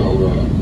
Restaurant.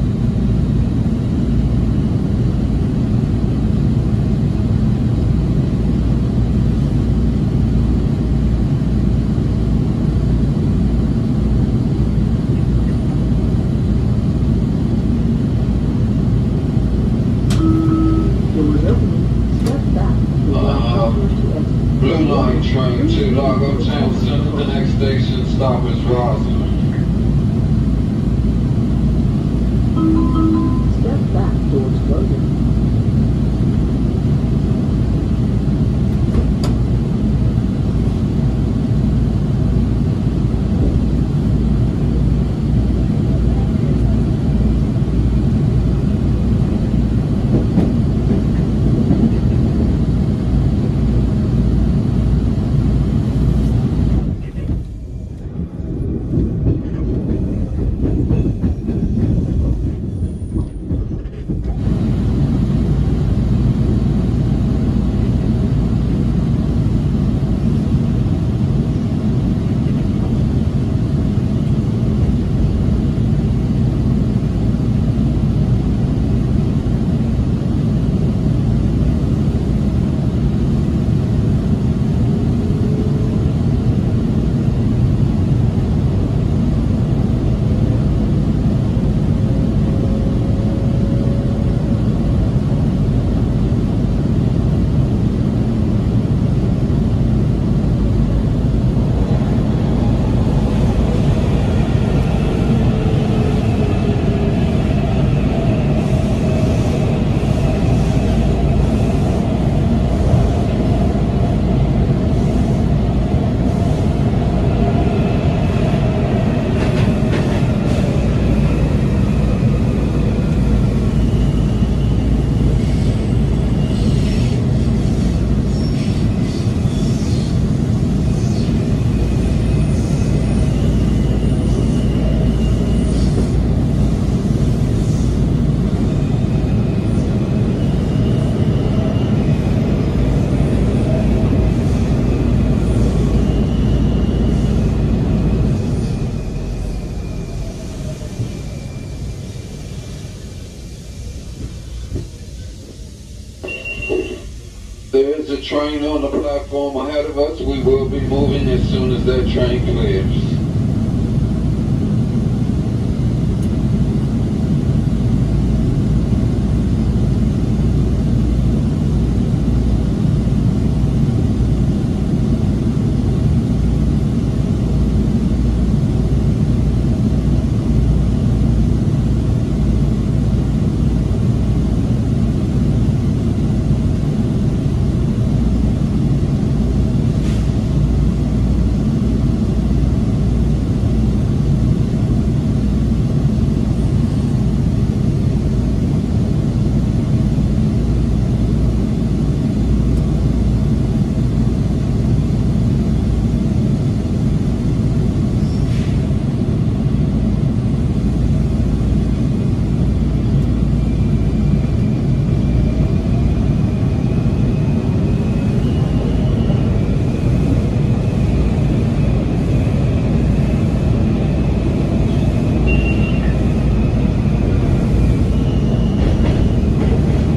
Train on the platform ahead of us. We will be moving as soon as that train clears.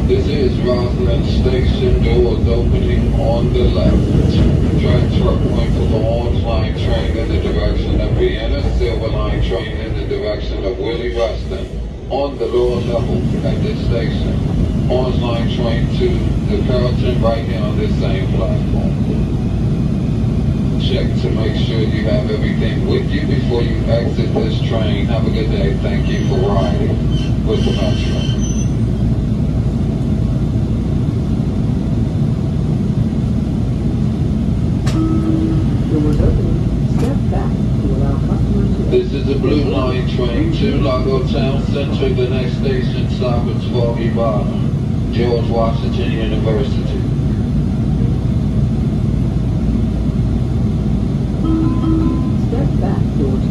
This is Rosslyn Station, doors opening on the left. Truck point for the Orange Line train in the direction of Vienna, Silver Line train in the direction of Wiehle-Reston. On the lower level at this station. Orange Line train to the Carrollton right here on this same platform. Check to make sure you have everything with you before you exit this train. Have a good day. Thank you for riding with the Metro. Doors opening. Step back to allow customers to This is the Blue Line train to Largo Town Center. The next station Foggy Bottom, George Washington University. step back towards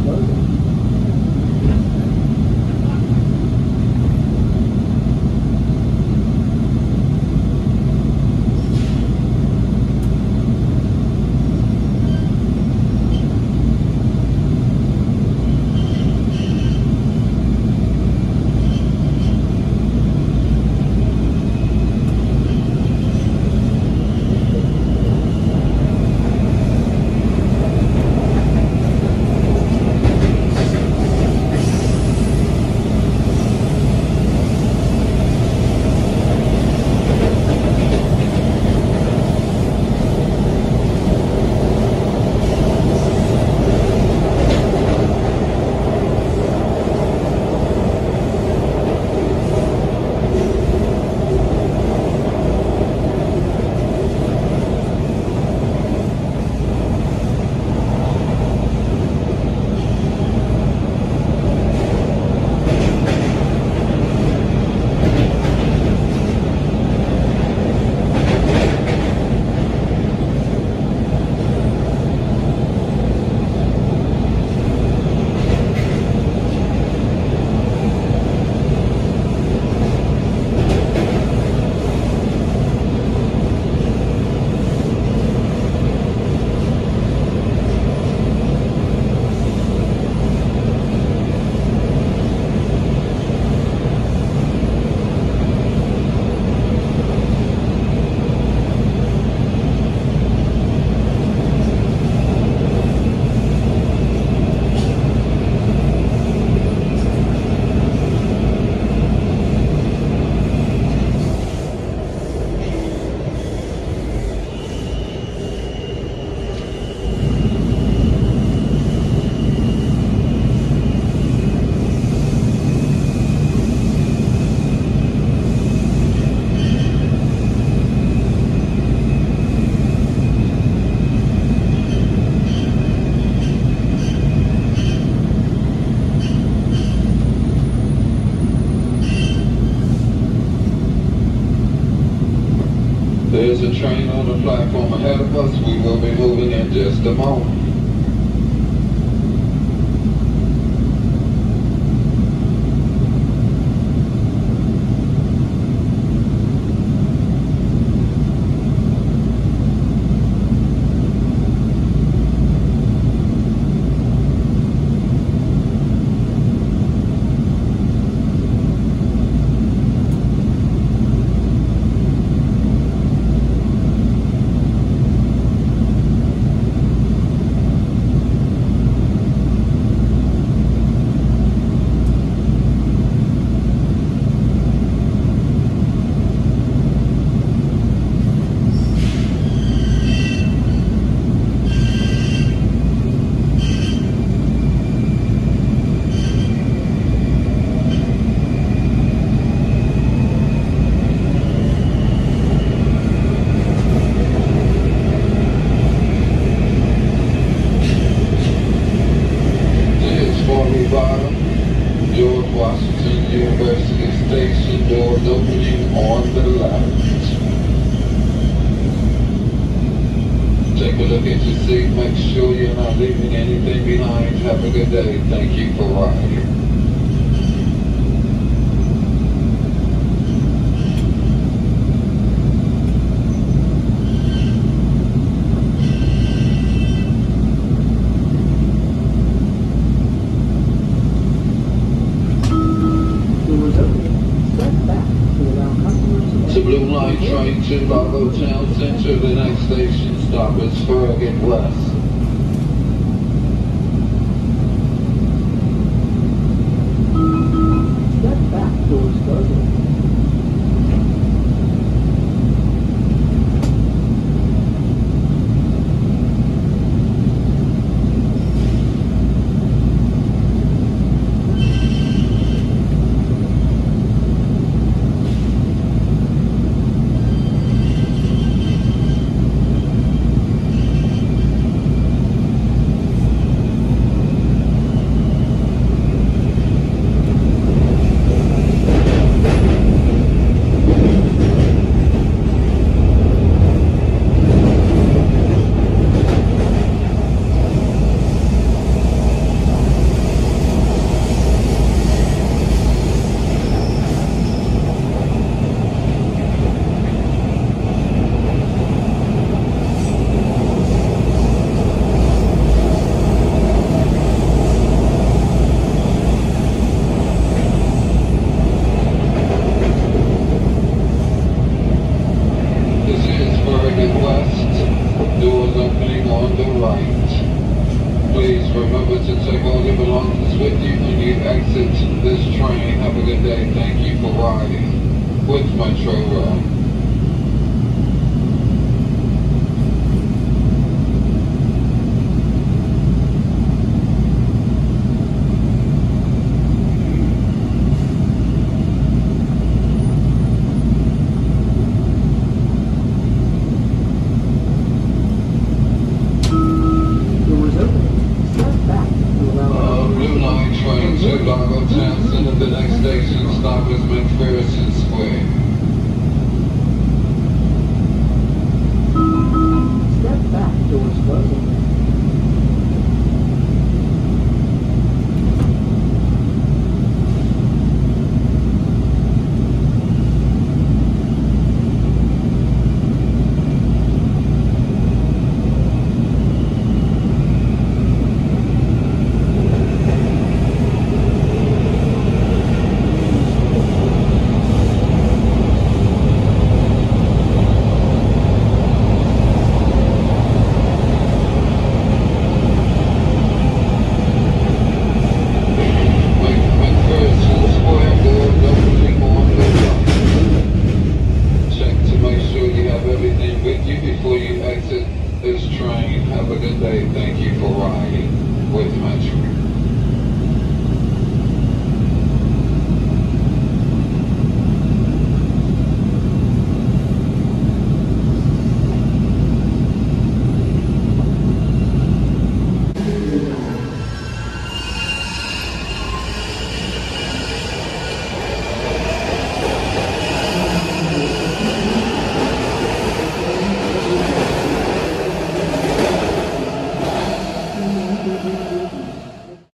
There's a train on the platform ahead of us. We will be moving in just a moment. Chicago Hotel. Center, the next station stop is Farragut West.